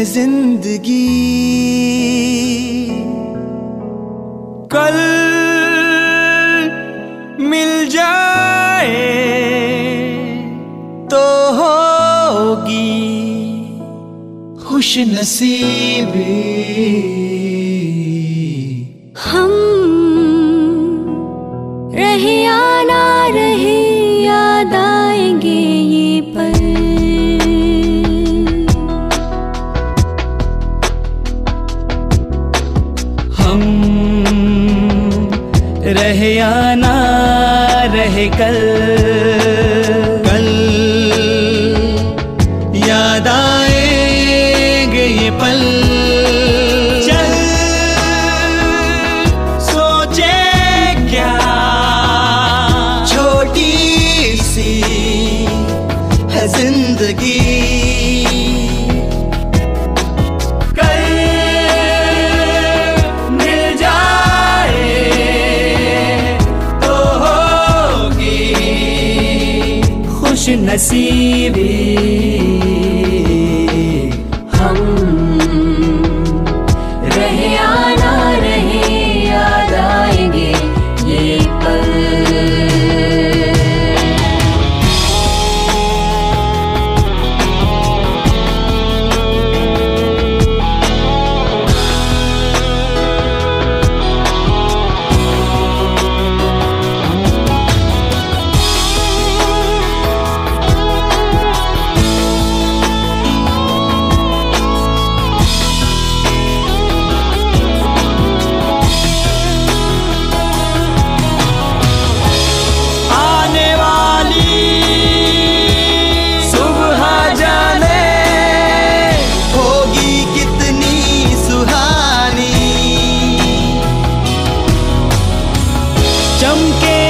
है ज़िंदगी। कल मिल जाए तो होगी खुश नसीबी रहे या ना रहे कल? कल याद आएँगे ये पल। चल, सोचे क्या? छोटी सी है ज़िंदगी। नसीबी चमकेंगे से